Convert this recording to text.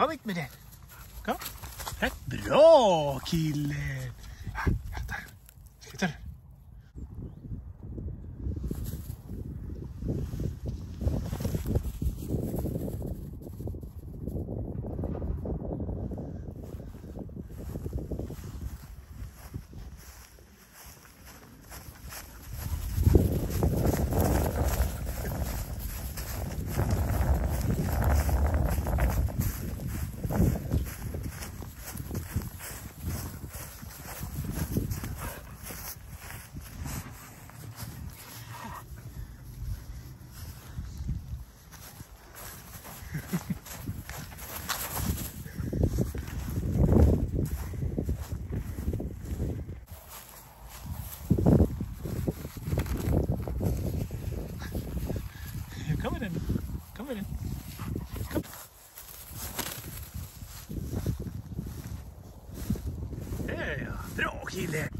Kom hit med den. Kom. Bra kille. Bra kille.